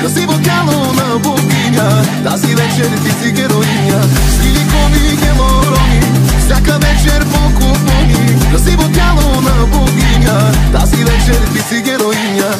Красиво тяло на богиня Тази вечер ти си героиня. Силикони, хеморони. Всяка вечер по купони. Красиво тяло на богиня Тази вечер ти си героиня.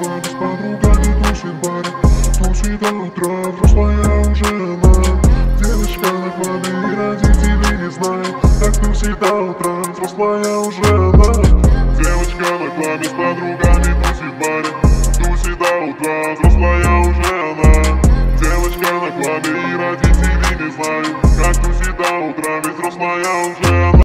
бабы, с подругами тусит бар Тусит до утра, взрослая уже она Девочка на хвады, родители не знают Так тусит до утра, взрослая уже она Девочка на хвады, с подругами тусит бар Тусит до утра, взрослая уже она Девочка на хвады, родители не знают Как тусит до утра, взрослая уже